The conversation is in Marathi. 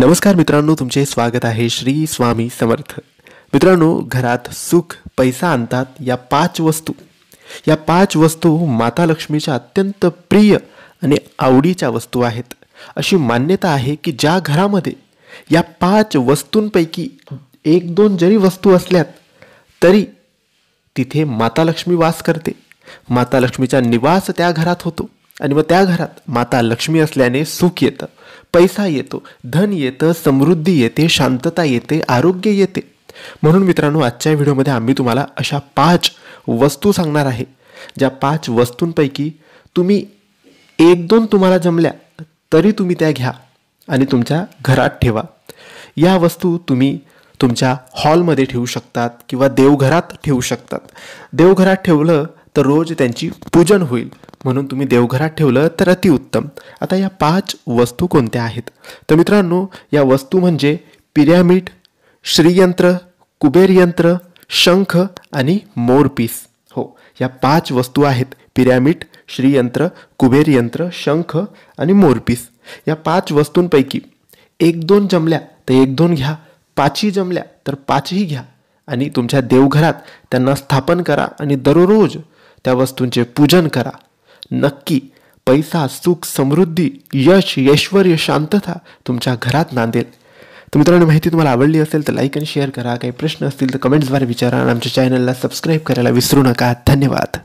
नमस्कार मित्रांनो तुमचे स्वागत आहे श्री स्वामी समर्थ. मित्रांनो घरात सुख पैसा आणतात या पाच वस्तू. या पाच वस्तू माता लक्ष्मीच्या अत्यंत प्रिय आणि आवडीच्या वस्तू आहेत. अशी मान्यता आहे की ज्या घरामध्ये या पाच वस्तूंपैकी एक दोन जरी वस्तू असल्यात तरी तिथे माता लक्ष्मी वास करते. माता लक्ष्मीचा निवास त्या घरात होतो आणि मग त्या घरात माता लक्ष्मी असल्याने सुख येतं. पैसा येतो धन येतं समृद्धी येते शांतता येते आरोग्य येते. म्हणून मित्रांनो आजच्या व्हिडिओमध्ये आम्ही तुम्हाला अशा पाच वस्तू सांगणार आहे ज्या पाच वस्तूंपैकी तुम्ही एक दोन तुम्हाला जमल्या तरी तुम्ही त्या घ्या आणि तुमच्या घरात ठेवा. या वस्तू तुम्ही तुमच्या हॉलमध्ये ठेवू शकतात किंवा देवघरात ठेवू शकतात. देवघरात ठेवलं तर रोज त्यांची पूजन होईल. म्हणून तुम्ही देवघरात ठेवलं तर अतिउत्तम. आता या पाच वस्तू कोणत्या आहेत? तर मित्रांनो या वस्तू म्हणजे पिरॅमिड श्रीयंत्र कुबेरयंत्र शंख आणि मोरपीस हो या पाच वस्तू आहेत. पिरॅमिड श्रीयंत्र कुबेरयंत्र शंख आणि मोरपीस या पाच वस्तूंपैकी एक दोन जमल्या तर एक दोन घ्या. पाचही जमल्या तर पाचही घ्या. आणि तुमच्या देवघरात त्यांना स्थापन करा आणि दररोज त्या वस्तूंचे पूजन करा. नक्की. पैसा सुख समृद्धी यश ऐश्वर शांतता तुमच्या घरात नांदेल. तर मित्रांनो माहिती तुम्हाला आवडली असेल तर लाईक आणि शेअर करा. काही प्रश्न असतील तर कमेंट्सद्वारे विचारा आणि आमच्या चॅनलला सबस्क्राईब करायला विसरू नका. धन्यवाद.